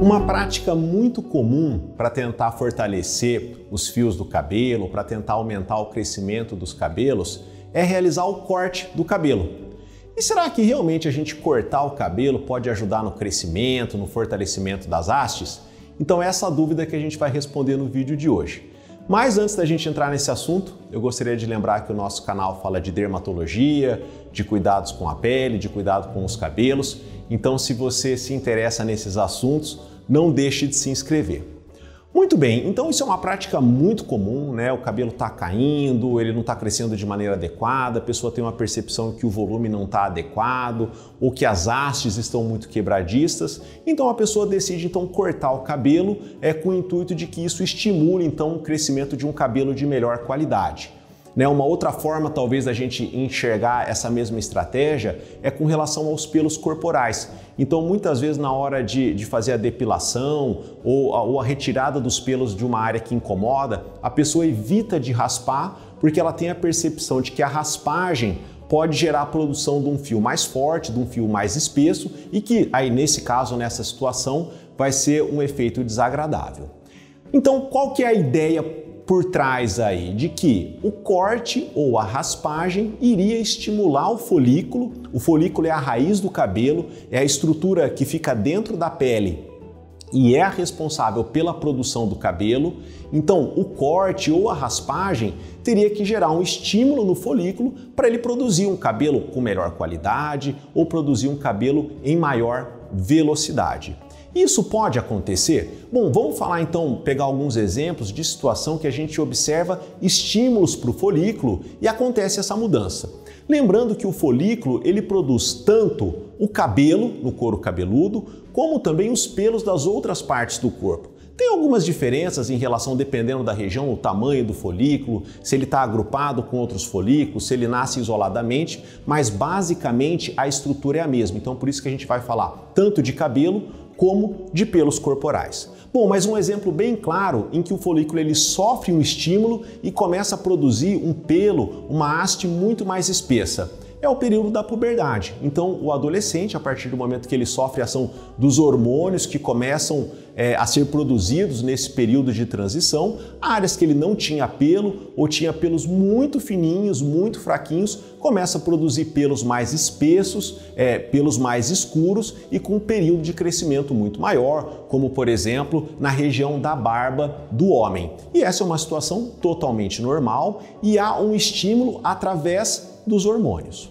Uma prática muito comum para tentar fortalecer os fios do cabelo, para tentar aumentar o crescimento dos cabelos, é realizar o corte do cabelo. E será que realmente a gente cortar o cabelo pode ajudar no crescimento, no fortalecimento das hastes? Então, essa é a dúvida que a gente vai responder no vídeo de hoje. Mas antes da gente entrar nesse assunto, eu gostaria de lembrar que o nosso canal fala de dermatologia, de cuidados com a pele, de cuidado com os cabelos. Então, se você se interessa nesses assuntos, não deixe de se inscrever. Muito bem, então isso é uma prática muito comum, né? O cabelo está caindo, ele não está crescendo de maneira adequada, a pessoa tem uma percepção que o volume não está adequado ou que as hastes estão muito quebradistas, então a pessoa decide então cortar o cabelo é com o intuito de que isso estimule então o crescimento de um cabelo de melhor qualidade. Né? Uma outra forma, talvez, da gente enxergar essa mesma estratégia é com relação aos pelos corporais. Então, muitas vezes, na hora de, de fazer a depilação ou a, ou a retirada dos pelos de uma área que incomoda, a pessoa evita de raspar porque ela tem a percepção de que a raspagem pode gerar a produção de um fio mais forte, de um fio mais espesso e que aí nesse caso, nessa situação, vai ser um efeito desagradável. Então, qual que é a ideia por trás aí de que o corte ou a raspagem iria estimular o folículo. O folículo é a raiz do cabelo, é a estrutura que fica dentro da pele e é a responsável pela produção do cabelo. Então, o corte ou a raspagem teria que gerar um estímulo no folículo para ele produzir um cabelo com melhor qualidade ou produzir um cabelo em maior velocidade. Isso pode acontecer? Bom, vamos falar então, pegar alguns exemplos de situação que a gente observa estímulos para o folículo e acontece essa mudança. Lembrando que o folículo ele produz tanto o cabelo no couro cabeludo, como também os pelos das outras partes do corpo. Tem algumas diferenças em relação, dependendo da região, o tamanho do folículo, se ele está agrupado com outros folículos, se ele nasce isoladamente, mas basicamente a estrutura é a mesma. Então, por isso que a gente vai falar tanto de cabelo como de pelos corporais. Bom, mas um exemplo bem claro em que o folículo ele sofre um estímulo e começa a produzir um pelo, uma haste muito mais espessa é o período da puberdade. Então, o adolescente, a partir do momento que ele sofre a ação dos hormônios que começam é, a ser produzidos nesse período de transição, áreas que ele não tinha pelo ou tinha pelos muito fininhos, muito fraquinhos, começa a produzir pelos mais espessos, é, pelos mais escuros e com um período de crescimento muito maior, como por exemplo na região da barba do homem. E essa é uma situação totalmente normal e há um estímulo através dos hormônios.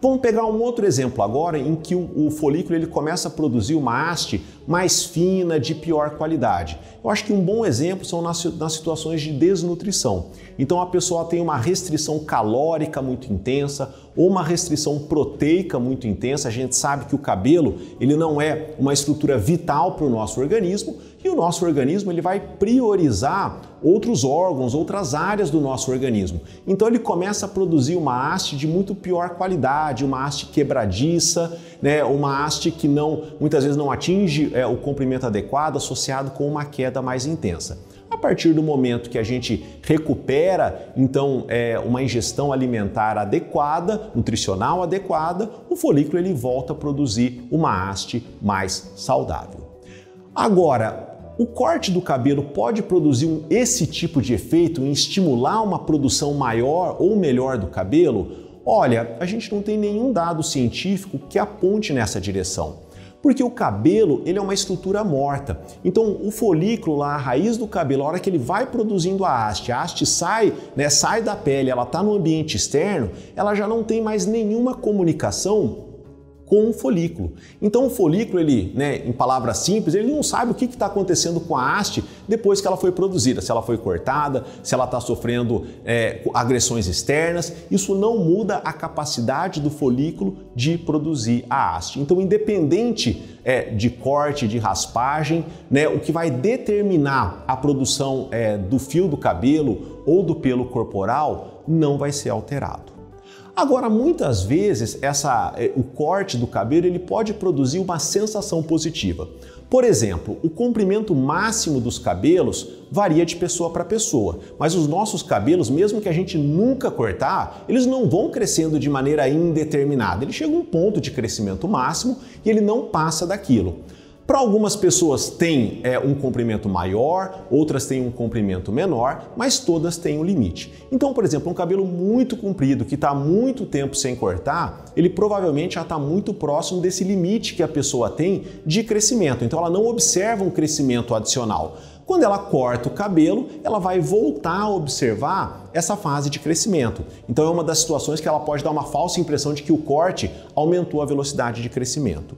Vamos pegar um outro exemplo agora em que o, folículo ele começa a produzir uma haste mais fina, de pior qualidade. Eu acho que um bom exemplo são nas, nas situações de desnutrição. Então a pessoa tem uma restrição calórica muito intensa ou uma restrição proteica muito intensa. A gente sabe que o cabelo ele não é uma estrutura vital para o nosso organismo e o nosso organismo ele vai priorizar outros órgãos, outras áreas do nosso organismo. Então ele começa a produzir uma haste de muito pior qualidade, uma haste quebradiça, né, uma haste que não muitas vezes não atinge é, o comprimento adequado, associado com uma queda mais intensa. A partir do momento que a gente recupera, então, é, uma ingestão alimentar adequada, nutricional adequada, o folículo ele volta a produzir uma haste mais saudável. Agora, o corte do cabelo pode produzir um, esse tipo de efeito em estimular uma produção maior ou melhor do cabelo? Olha, a gente não tem nenhum dado científico que aponte nessa direção. Porque o cabelo ele é uma estrutura morta. Então o folículo lá, a raiz do cabelo, a hora que ele vai produzindo a haste, a haste sai, né, sai da pele, ela está no ambiente externo, ela já não tem mais nenhuma comunicação com o folículo. Então o folículo, ele, né, em palavras simples, ele não sabe o que está acontecendo com a haste depois que ela foi produzida, se ela foi cortada, se ela está sofrendo é, agressões externas. Isso não muda a capacidade do folículo de produzir a haste. Então, independente é, de corte, de raspagem, né, o que vai determinar a produção é, do fio do cabelo ou do pelo corporal não vai ser alterado. Agora, muitas vezes, essa, é, o corte do cabelo ele pode produzir uma sensação positiva. Por exemplo, o comprimento máximo dos cabelos varia de pessoa para pessoa, mas os nossos cabelos, mesmo que a gente nunca cortar, eles não vão crescendo de maneira indeterminada. Ele chega a um ponto de crescimento máximo e ele não passa daquilo. Para algumas pessoas tem é, um comprimento maior, outras têm um comprimento menor, mas todas têm um limite. Então, por exemplo, um cabelo muito comprido que está muito tempo sem cortar, ele provavelmente já está muito próximo desse limite que a pessoa tem de crescimento. Então, ela não observa um crescimento adicional. Quando ela corta o cabelo, ela vai voltar a observar essa fase de crescimento. Então é uma das situações que ela pode dar uma falsa impressão de que o corte aumentou a velocidade de crescimento.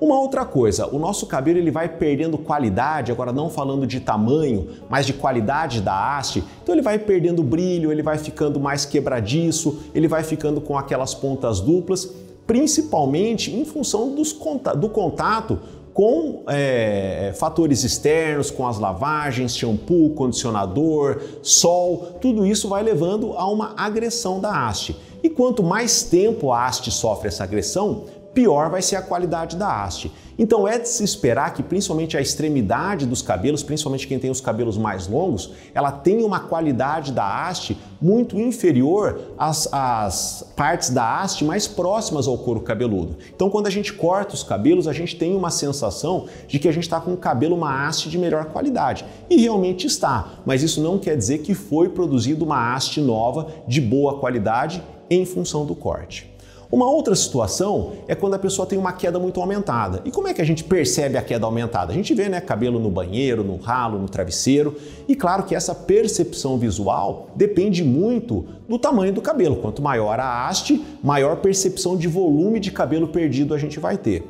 Uma outra coisa, o nosso cabelo ele vai perdendo qualidade, agora não falando de tamanho, mas de qualidade da haste. Então ele vai perdendo brilho, ele vai ficando mais quebradiço, ele vai ficando com aquelas pontas duplas, principalmente em função do contato com é, fatores externos, com as lavagens, shampoo, condicionador, sol, tudo isso vai levando a uma agressão da haste. E quanto mais tempo a haste sofre essa agressão, pior vai ser a qualidade da haste. Então é de se esperar que principalmente a extremidade dos cabelos, principalmente quem tem os cabelos mais longos, ela tenha uma qualidade da haste muito inferior às, às partes da haste mais próximas ao couro cabeludo. Então quando a gente corta os cabelos, a gente tem uma sensação de que a gente está com um cabelo, uma haste de melhor qualidade. E realmente está, mas isso não quer dizer que foi produzida uma haste nova de boa qualidade em função do corte. Uma outra situação é quando a pessoa tem uma queda muito aumentada. E como é que a gente percebe a queda aumentada? A gente vê né, cabelo no banheiro, no ralo, no travesseiro. E claro que essa percepção visual depende muito do tamanho do cabelo. Quanto maior a haste, maior percepção de volume de cabelo perdido a gente vai ter.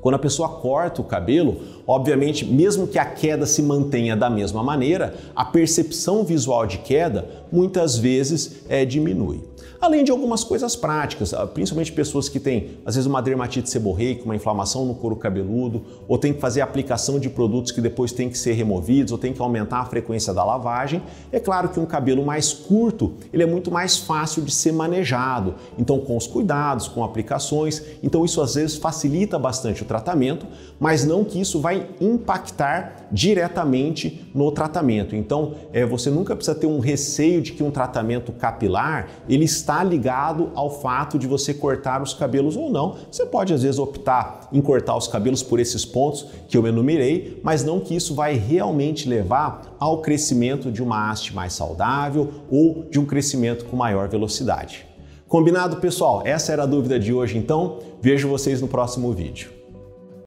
Quando a pessoa corta o cabelo, obviamente, mesmo que a queda se mantenha da mesma maneira, a percepção visual de queda muitas vezes é, diminui além de algumas coisas práticas, ah, principalmente pessoas que têm, às vezes, uma dermatite seborreica, uma inflamação no couro cabeludo, ou tem que fazer aplicação de produtos que depois têm que ser removidos, ou tem que aumentar a frequência da lavagem. É claro que um cabelo mais curto, ele é muito mais fácil de ser manejado, então com os cuidados, com aplicações, então isso às vezes facilita bastante o tratamento, mas não que isso vai impactar diretamente no tratamento. Então, é, você nunca precisa ter um receio de que um tratamento capilar ele está está ligado ao fato de você cortar os cabelos ou não. Você pode às vezes optar em cortar os cabelos por esses pontos que eu enumerei, mas não que isso vai realmente levar ao crescimento de uma haste mais saudável ou de um crescimento com maior velocidade. Combinado, pessoal? Essa era a dúvida de hoje, então vejo vocês no próximo vídeo.